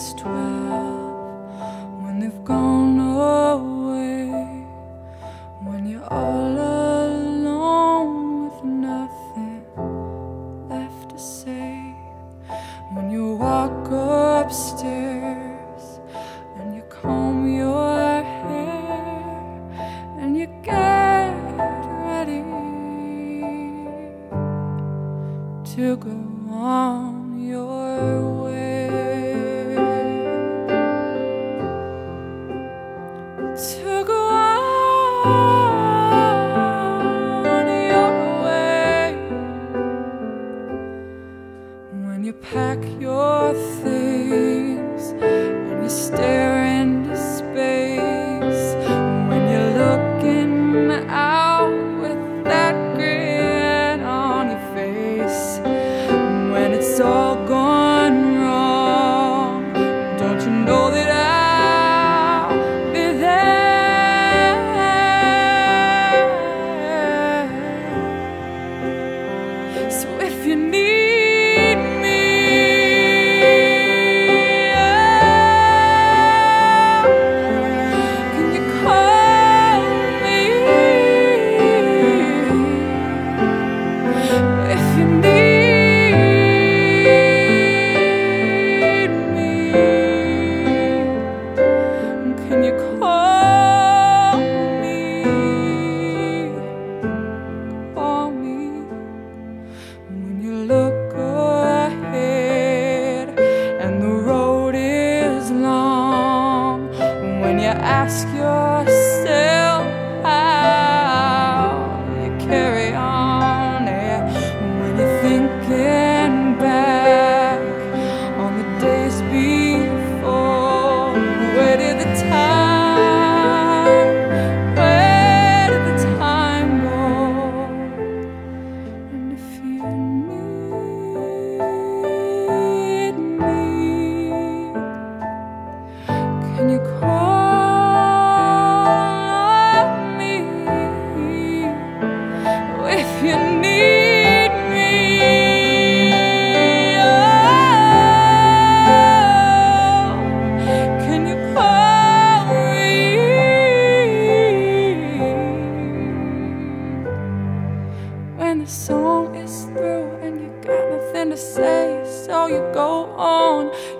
twelve when they've gone away, when you're all alone with nothing left to say, when you walk upstairs and you comb your hair and you get ready to go on your. you pack your things. And you stare into space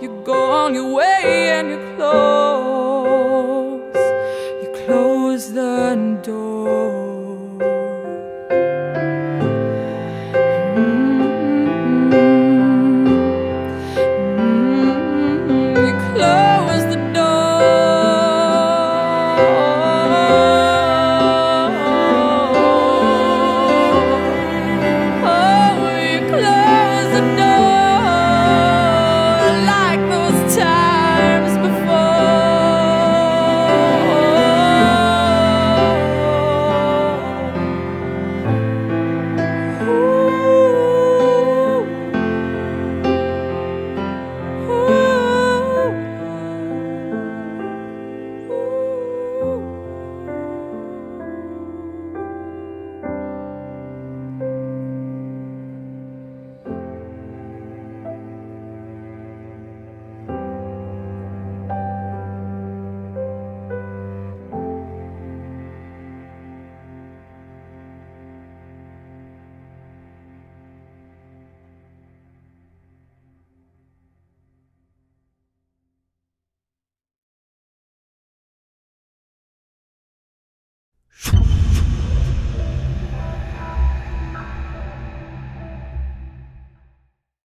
You go on your way and you close.